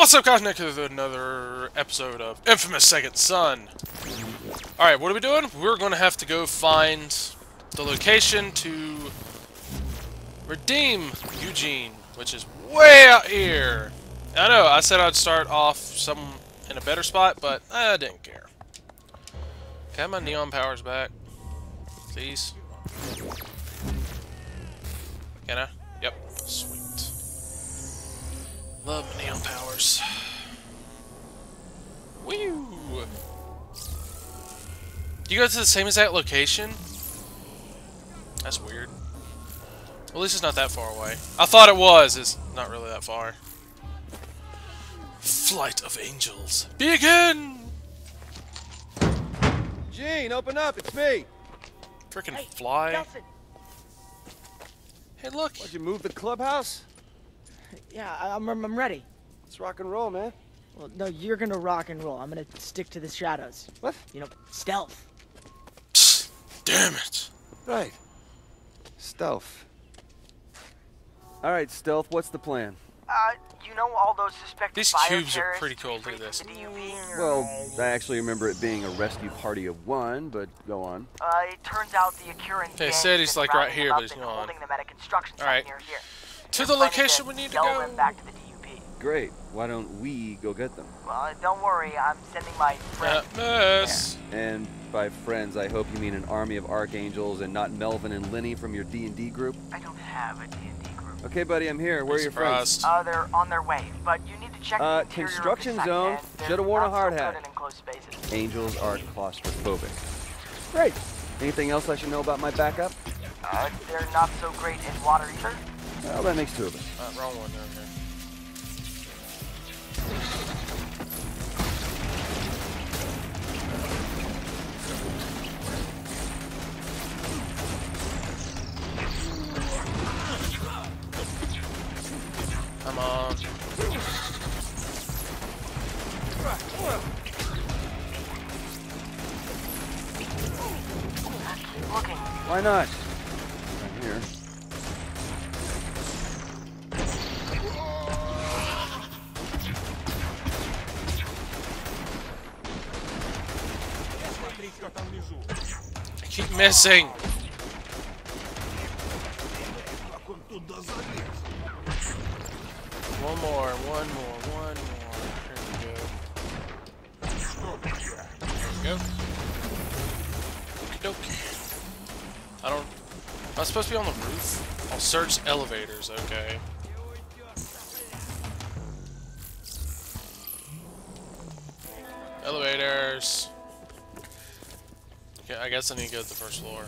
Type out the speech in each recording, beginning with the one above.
What's up guys, Nick with another episode of Infamous Second Son. Alright, what are we doing? We're going to have to go find the location to redeem Eugene, which is way out here. I know, I said I'd start off some in a better spot, but I didn't care. Can I have my neon powers back? Please? Can I? Love neon powers. Woo! You go to the same exact location? That's weird. Well, at least it's not that far away. I thought it was. It's not really that far. Flight of Angels. Begin! Gene, open up, it's me. Freaking Hey, fly. Delsin. Hey, look. Why'd you move the clubhouse? Yeah, I- I'm, I'm ready. Let's rock and roll, man. Well, no, you're gonna rock and roll. I'm gonna stick to the shadows. What? You know, stealth. Damn it. Right. Stealth. All right, Stealth, what's the plan? Uh, you know all those suspected These bio cubes are pretty cool, look at this. Well, I actually remember it being a rescue party of one, but go on. Uh, it turns out the Akuran They gang said has he's, like, right here, but up he's and gone. holding them at a construction site Alright. near here. To the location we need to go. them back to the DUP. Great. Why don't we go get them? Well, don't worry, I'm sending my friends. That mess. And by friends, I hope you mean an army of archangels and not Melvin and Lenny from your D&D group. I don't have a D&D group. Okay, buddy, I'm here. Where are your friends? Uh, they're on their way, but you need to check Uh, the interior of the construction zone. Shoulda worn a not so hard good hat. in enclosed spaces. Angels are claustrophobic. Great. Anything else I should know about my backup? Uh, they're not so great in water either. Well, that makes two of us. Uh, wrong one down here. Come on. Why not? Right here. Missing. One more, one more, one more. Here we go. There we go. Okie dokie. I don't. Am I supposed to be on the roof? I'll search elevators, okay. Guess I need to go to the first floor.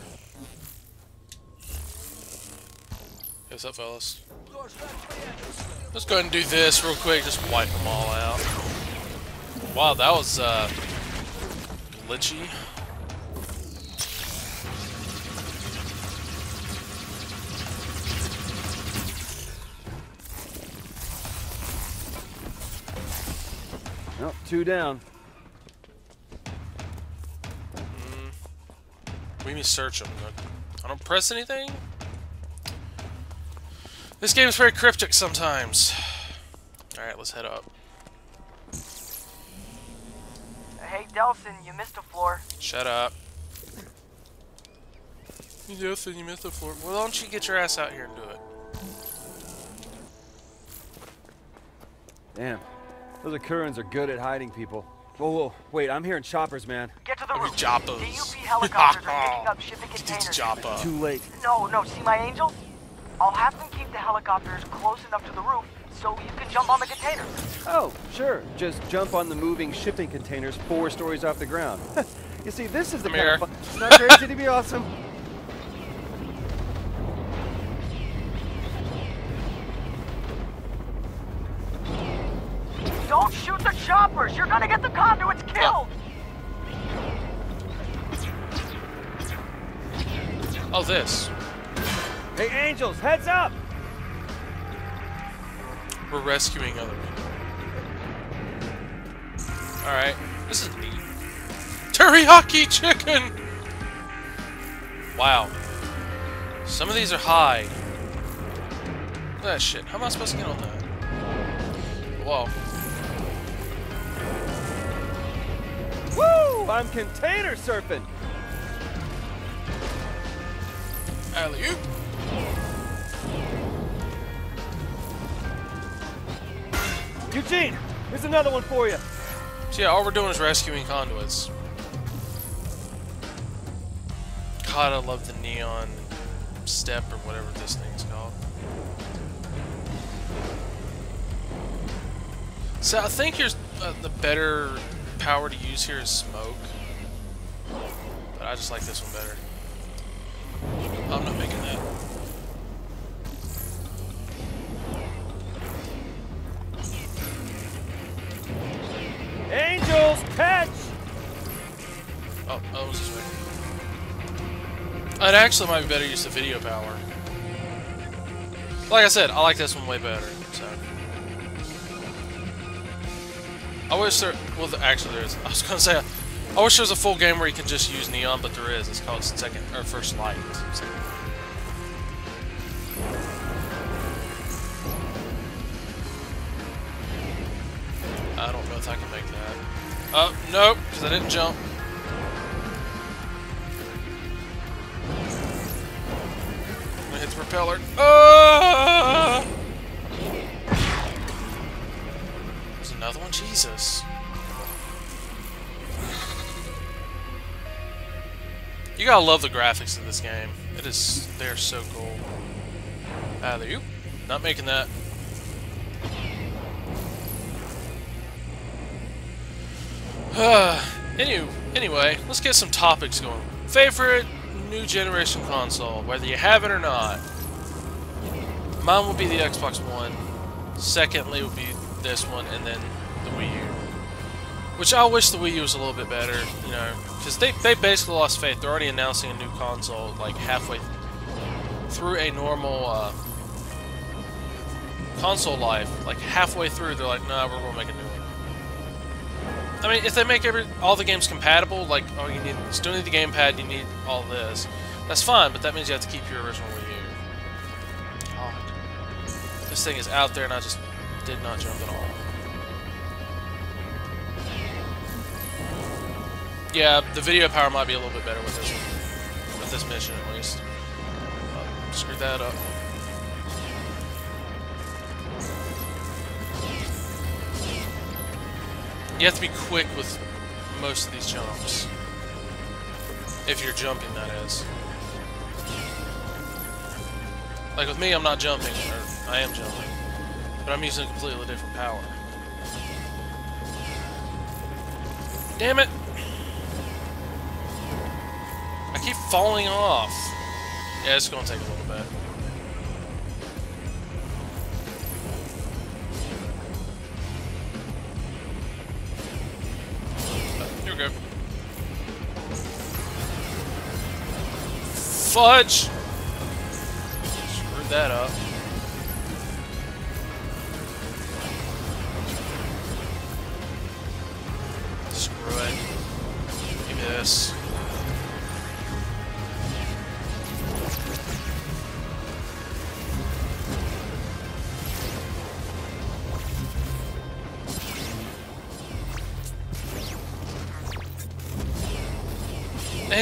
What's up, fellas? Let's go ahead and do this real quick, just wipe them all out. Wow, that was, uh, glitchy. Nope, two down. We need to search them. I don't press anything? This game is very cryptic sometimes. Alright, let's head up. Hey, Delsin, you missed a floor. Shut up. You Delsin, you missed a floor. Well, why don't you get your ass out here and do it? Damn. Those Akurans are good at hiding people. Whoa, whoa, wait, I'm hearing choppers, man. Get to the Every roof. Joppas. DUP helicopters are picking up shipping Get containers. Joppa. Too late. No, no, see my angels? I'll have them keep the helicopters close enough to the roof so you can jump on the containers. Oh, sure. Just jump on the moving shipping containers four stories off the ground. you see, this is the Come kind here. of fun. It's not crazy to be awesome. Don't shoot the choppers! You're gonna get the conduits killed! Oh, this. Hey, Angels, heads up! We're rescuing other people. Alright. This is neat. Teriyaki chicken! Wow. Some of these are high. Look at that shit. How am I supposed to get on that? Whoa. Woo! I'm container surfing! Alley oop. Eugene, here's another one for you. So yeah, all we're doing is rescuing conduits. God, I love the neon step or whatever this thing's called. So I think here's uh, the better power to use here is smoke. But I just like this one better. I'm not making that. Angels, catch! Oh, oh, was this way. It actually might be better use the video power. Like I said, I like this one way better. So I wish there. Well, actually, there is. I was gonna say. I wish there was a full game where you can just use neon, but there is. It's called second or first light. Second. I don't know if I can make that. Oh, nope, because I didn't jump. I'm hit the propeller. Ah! There's another one? Jesus. You gotta love the graphics in this game. It is, they're so cool. Ah, there you. Not making that. anyway, anyway, let's get some topics going. Favorite new generation console, whether you have it or not. Mine will be the Xbox One. Secondly would be this one, and then the Wii U. Which I wish the Wii U was a little bit better, you know, because they, they basically lost faith. They're already announcing a new console, like, halfway through a normal uh, console life. Like, halfway through, they're like, nah, we're going to make a new one. I mean, if they make every all the games compatible, like, oh, you need still need the gamepad, you need all this, that's fine. But that means you have to keep your original Wii U. God, this thing is out there, and I just did not jump at all. Yeah, the video power might be a little bit better with this one, with this mission at least. Uh, screw that up. You have to be quick with most of these jumps. If you're jumping, that is. Like with me, I'm not jumping, or I am jumping. But I'm using a completely different power. Damn it! I keep falling off. Yeah, it's gonna take a little bit. Oh, Here we go. Fudge! Screwed that up. Screw it. Give me this.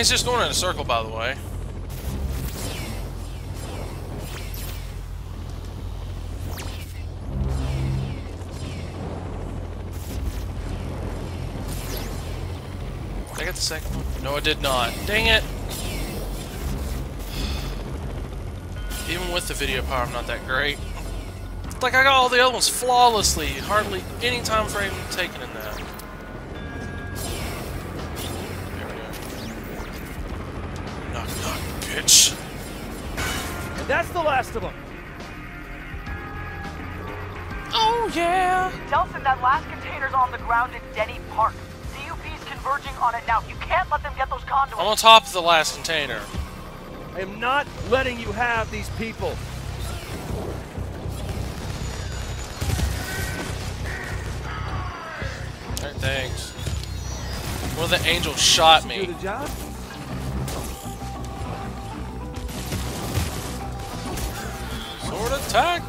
He's just going in a circle, by the way. Did I get the second one? No, I did not. Dang it! Even with the video power, I'm not that great. Like, I got all the other ones flawlessly. Hardly any time frame taken in that. Bitch. And that's the last of them. Oh, yeah! Delsin, that last container's on the ground in Denny Park. DUP's converging on it now. You can't let them get those conduits. I'm on top of the last container. I am not letting you have these people. Alright, thanks. One of the angels shot me. Do the job? attack.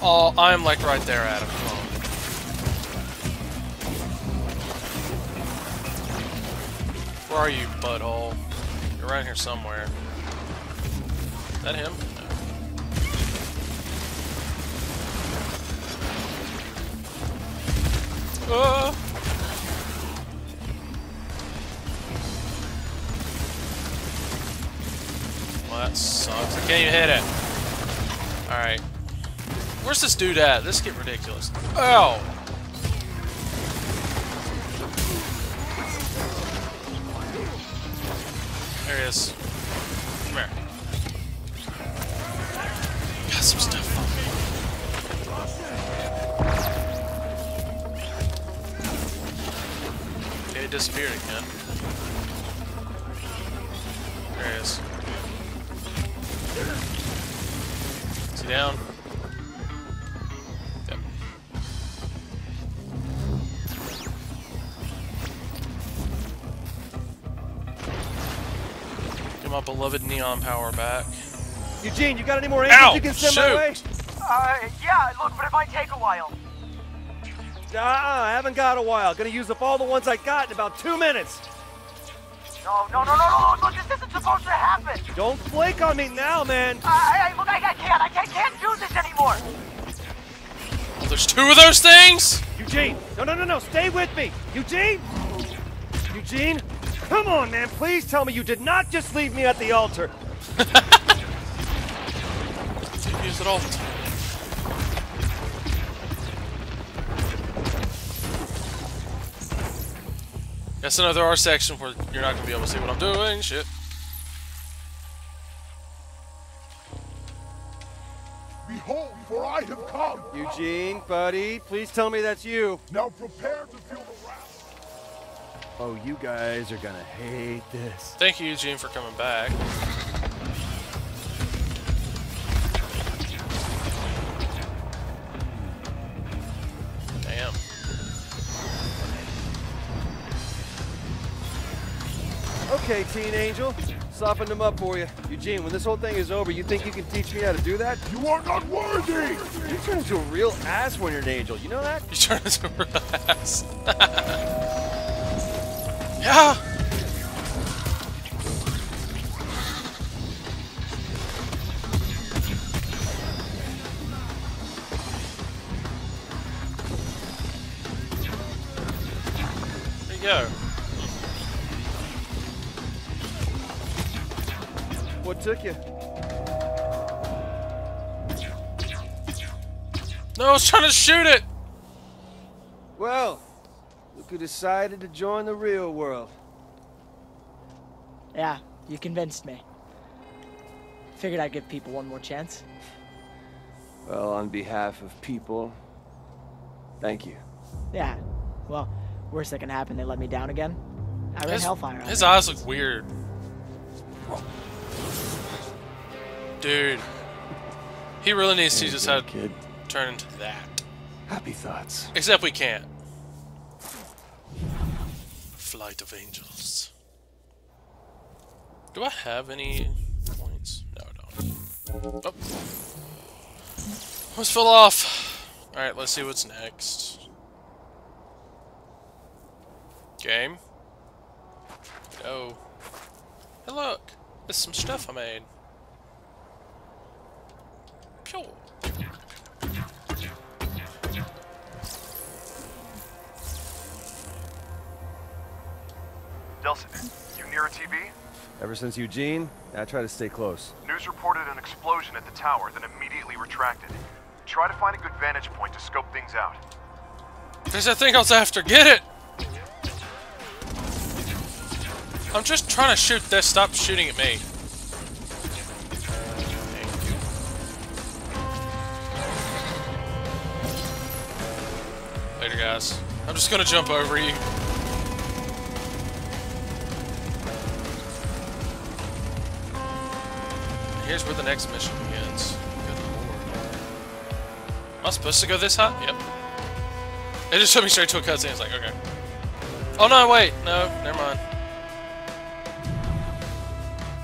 Oh, I'm like right there at him. Oh. Where are you, butthole? You're right here somewhere. Is that him? No. Uh. That sucks. I can't even hit it. Alright. Where's this dude at? This get ridiculous. Oh! There he is. Come here. Got some stuff on it disappeared again. There he is. Is he down? Yep. Get my beloved neon power back. Eugene, you got any more angels you can send my way? Uh, yeah, look, but it might take a while. Nah, I haven't got a while. Gonna use up all the ones I got in about two minutes. No, no, no, no, no, look, this isn't supposed to happen. Don't flake on me now, man. I, I, look, I, I can't, I can't, can't do this anymore. Oh, there's two of those things? Eugene, no, no, no, no, stay with me. Eugene? Eugene? Come on, man, please tell me you did not just leave me at the altar. Use it all the time. Guess another R section where you're not gonna be able to see what I'm doing. Shit. Behold, for I have come. Eugene, buddy, please tell me that's you. Now prepare to feel the wrath. Oh, you guys are gonna hate this. Thank you, Eugene, for coming back. Teen Angel, softened them up for you. Eugene, when this whole thing is over, you think you can teach me how to do that? You are not worthy. You turn into a real ass when you're an angel. You know that? You turn into a real ass. yeah! Took you? No, I was trying to shoot it! Well, look who decided to join the real world. Yeah, you convinced me. Figured I'd give people one more chance. Well, on behalf of people, thank you. Yeah. Well, worst that can happen, they let me down again. I ran His, Hellfire. his eyes look weird. Dude. He really needs to just to kid. turn into that. Happy thoughts. Except we can't. Flight of Angels. Do I have any points? No, I don't. Oh. Let's fill off. Alright, let's see what's next. Game. Oh. Hey look! There's some stuff I made. Pew. Delsin, you near a TV? Ever since Eugene, I try to stay close. News reported an explosion at the tower, then immediately retracted. Try to find a good vantage point to scope things out. There's that thing I was after. Get it! I'm just trying to shoot this. Stop shooting at me. Guys. I'm just gonna jump over you. Here's where the next mission begins. Good lord. Am I supposed to go this high? Yep. It just took me straight to a cutscene. It's like, okay. Oh no, wait. No, never mind.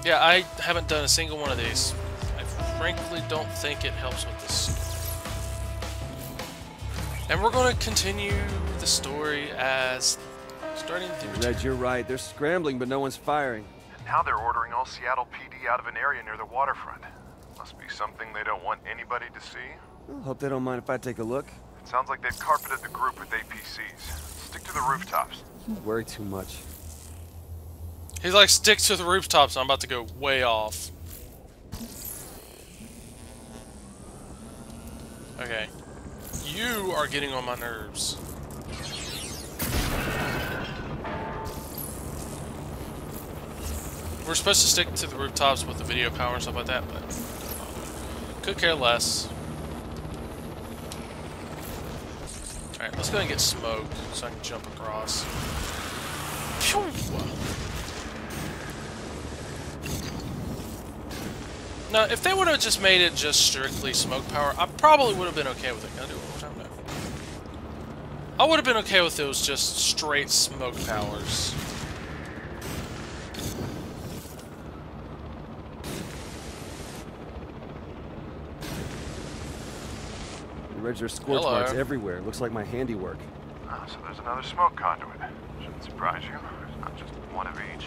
Yeah, I haven't done a single one of these. I frankly don't think it helps with this. And we're going to continue the story as Starting the Red, you're right. They're scrambling, but no one's firing. And now they're ordering all Seattle PD out of an area near the waterfront. Must be something they don't want anybody to see. Well, hope they don't mind if I take a look. It sounds like they've carpeted the group with APCs. Stick to the rooftops. Don't worry too much. He's like, stick to the rooftops. I'm about to go way off. Okay. You are getting on my nerves. We're supposed to stick to the rooftops with the video power and stuff like that, but um, could care less. Alright, let's go and get smoke so I can jump across. Now, if they would have just made it just strictly smoke power, I probably would have been okay with it. Can I do it one more time? No. I would have been okay with those just straight smoke powers. Red, there's scorch Hello. marks everywhere. Looks like my handiwork. Ah, so there's another smoke conduit. Shouldn't surprise you. There's not just one of each.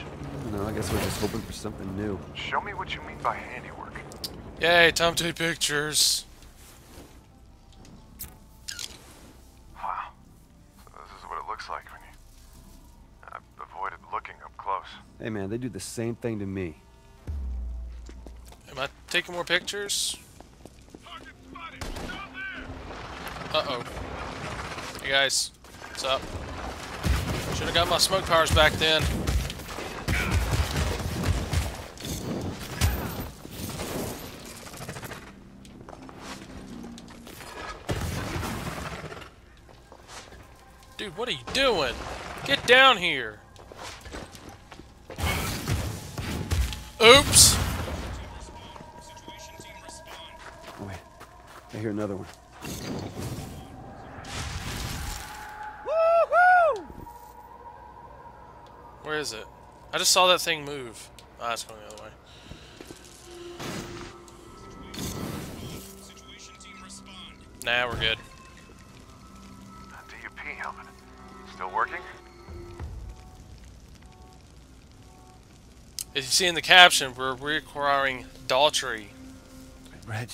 No, I guess we're just hoping for something new. Show me what you mean by handiwork. Yay, time to take pictures. Looks like when you... I avoided looking up close. Hey, man, they do the same thing to me. Am I taking more pictures? Uh-oh. Hey guys, what's up? Should have got my smoke powers back then. Dude, what are you doing? Get down here. Oops. Oh, wait. I hear another one. Where is it? I just saw that thing move. Ah, it's going the other way. Nah, we're good. Still working? As you see in the caption, we're requiring Daltrey. Reg,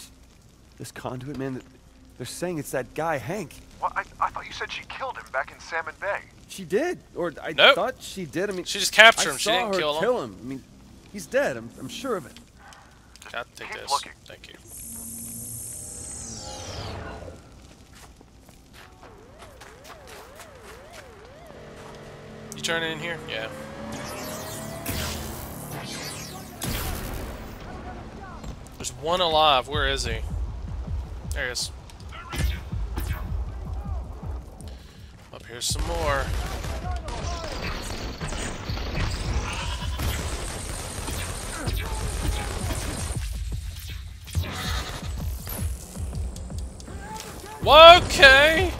this conduit, man, they're saying it's that guy, Hank. Well, I, I thought you said she killed him back in Salmon Bay. She did, or I Nope. thought she did. I mean, She just captured I him. She saw didn't her kill him. kill him. I mean, he's dead. I'm, I'm sure of it. Got to take keep this. looking. Thank you. Turning in here? Yeah. There's one alive. Where is he? There he is. Up here's some more. Okay.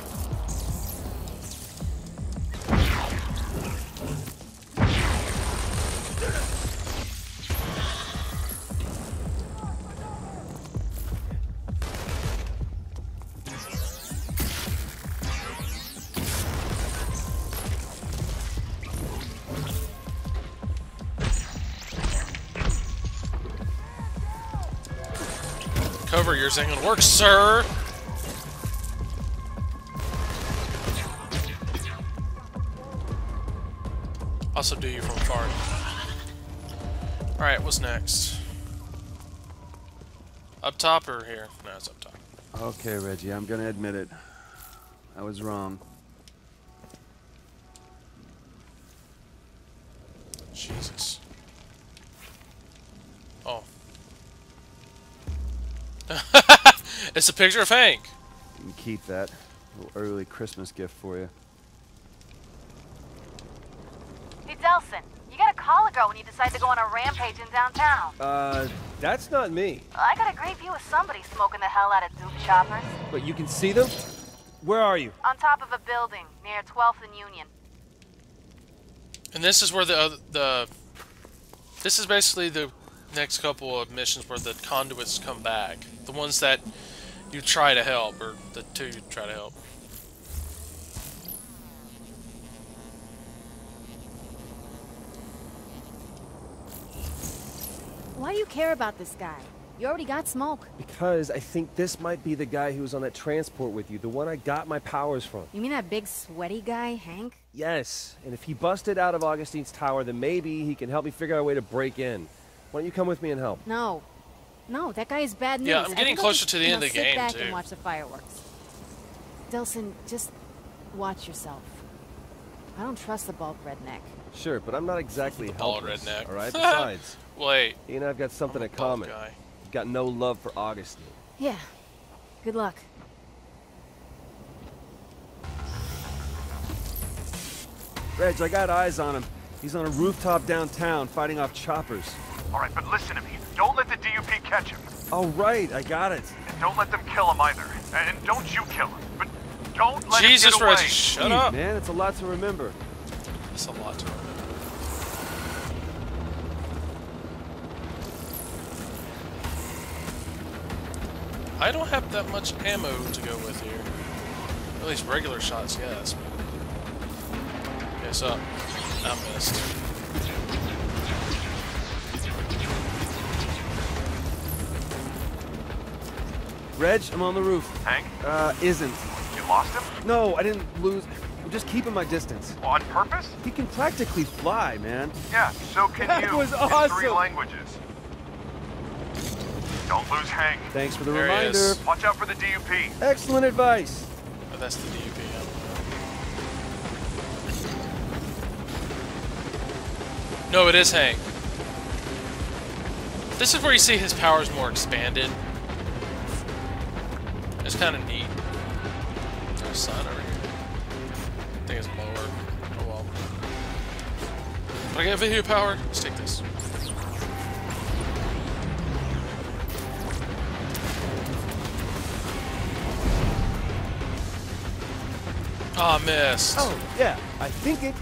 Cover yours ain't gonna work, sir. Also do you from far. Alright, what's next? Up top or here? No, it's up top. Okay, Reggie, I'm gonna admit it. I was wrong. Jesus. Oh. it's a picture of Hank. You can keep that. A little early Christmas gift for you. Hey, Delsin, you gotta call a girl when you decide to go on a rampage in downtown. Uh, that's not me. I got a great view of somebody smoking the hell out of Duke choppers. But you can see them? Where are you? On top of a building near 12th and Union. And this is where the oth- the this is basically the next couple of missions where the conduits come back. The ones that you try to help, or the two you try to help. Why do you care about this guy? You already got smoke. Because I think this might be the guy who was on that transport with you, the one I got my powers from. You mean that big sweaty guy, Hank? Yes, and if he busted out of Augustine's tower, then maybe he can help me figure out a way to break in. Why don't you come with me and help? No. No, that guy is bad news. Yeah, I'm getting closer to the end know, of the sit game, back too. and watch the fireworks. Delsin, just watch yourself. I don't trust the bulk redneck. Sure, but I'm not exactly bald helpless, redneck. All right. Besides, Wait. You and I've got something I'm in a buff common. guy. Got no love for Augustine. Yeah. Good luck. Reg, I got eyes on him. He's on a rooftop downtown fighting off choppers. All right, but listen to me. Don't let the DUP catch him. Oh, right, I got it. And don't let them kill him either. And don't you kill him. But don't let Jesus, him get away. Reggie, shut Jeez, up. man, it's a lot to remember. It's a lot to remember. I don't have that much ammo to go with here. At least regular shots, yes. Yes, up. I missed. Reg, I'm on the roof. Hank, Uh, isn't. you lost him? No, I didn't lose. I'm just keeping my distance. On purpose? He can practically fly, man. Yeah, so can That you. was In three languages. Don't lose Hank. Thanks for the There he reminder. is. Watch out for the DUP. Excellent advice. Oh, that's the DUP. No, it is Hank. This is where you see his powers more expanded. It's kind of neat. There's a sun over here. I think it's lower. Oh well. But I get video power. Let's take this. Ah, missed. Oh, yeah, I think it,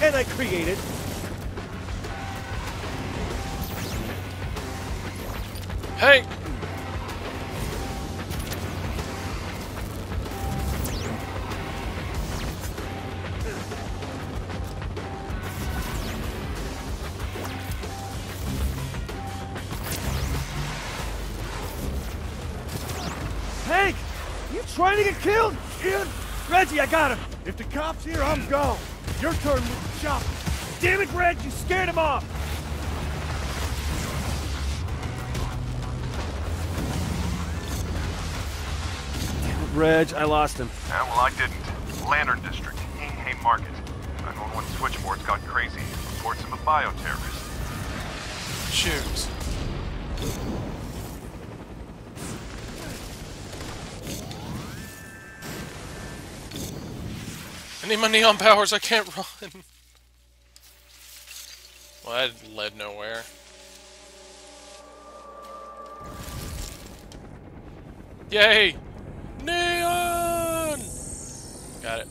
and I created. Hey! Killed? Kid? Reggie, I got him. If the cop's here, I'm gone. Your turn with the chopper. Damn it, Reg, you scared him off. Damn it, Reg, I lost him. Yeah, well, I didn't. Lantern District, Hay Market. 911 switchboard's got crazy. Reports of a bioterrorist. Shoes. I need my neon powers, I can't run. Well, that led nowhere. Yay! Neon! Got it.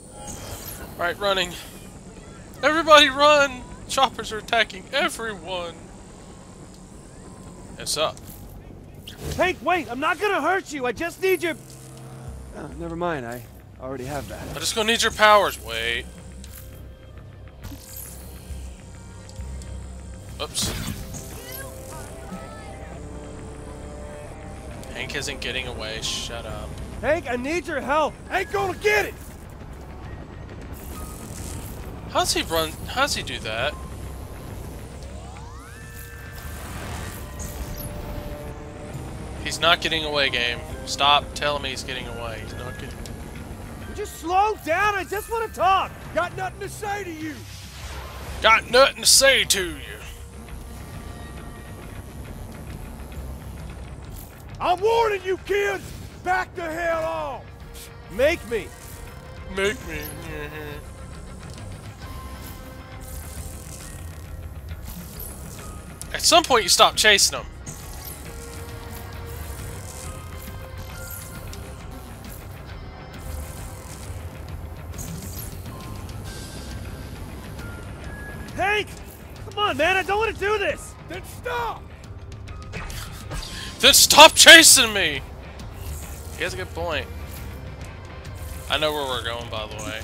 Alright, running. Everybody run! Choppers are attacking everyone! It's up. Hank, wait, I'm not gonna hurt you. I just need your. Oh, never mind, I already have that. I just gonna need your powers. Wait. Oops. Hank isn't getting away. Shut up. Hank, I need your help. Ain't gonna get it. How's he run? How's he do that? He's not getting away, game. Stop telling me he's getting away. Slow down. I just want to talk. Got nothing to say to you. Got nothing to say to you. I'm warning you, kids. Back the hell off. Make me. Make me. At some point, you stop chasing them. On, man. I don't want to do this. Then stop. Then stop chasing me! He has a good point. I know where we're going, by the way.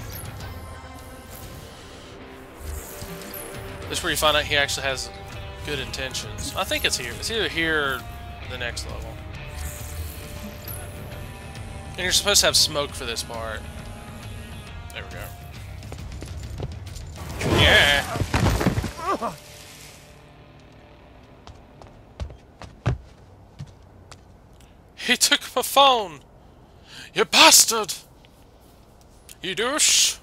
This is where you find out he actually has good intentions. I think it's here. It's either here or the next level. And you're supposed to have smoke for this part. There we go. Yeah. Ah. He took my phone! You bastard! You douche!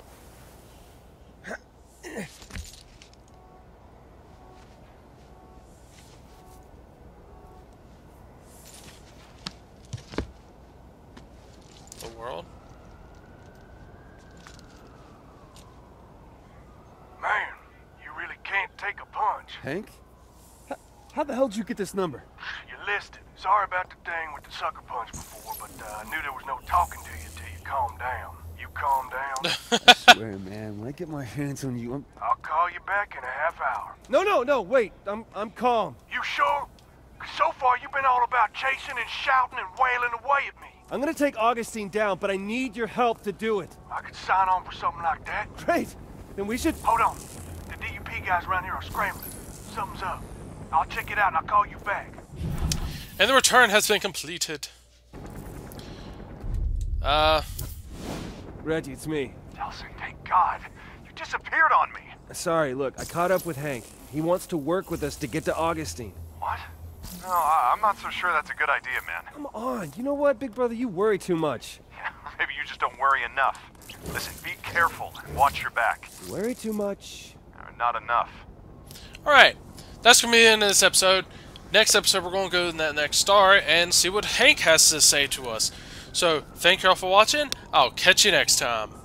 the world? Man, you really can't take a punch. Hank? How, how the hell did you get this number? You listed. Sorry about the thing with the sucker punch before, but uh, I knew there was no talking to you till you calmed down. You calm down, I swear, man, when I get my hands on you, I'm... I'll call you back in a half hour. No, no, no, wait. I'm, I'm calm. You sure? 'Cause so far you've been all about chasing and shouting and wailing away at me. I'm gonna take Augustine down, but I need your help to do it. I could sign on for something like that. Great. Then we should... Hold on. The DUP guys around here are scrambling. Something's up. I'll check it out and I'll call you back. And the return has been completed. Uh, Reggie, it's me. Delsin, thank God. You disappeared on me. Sorry, look, I caught up with Hank. He wants to work with us to get to Augustine. What? No, I, I'm not so sure that's a good idea, man. Come on, you know what, big brother? You worry too much. Yeah, Maybe you just don't worry enough. Listen, be careful and watch your back. You worry too much. Uh, Not enough. alright. That's gonna be the end of this episode. Next episode, we're gonna go to that next star and see what Hank has to say to us. So, thank y'all for watching. I'll catch you next time.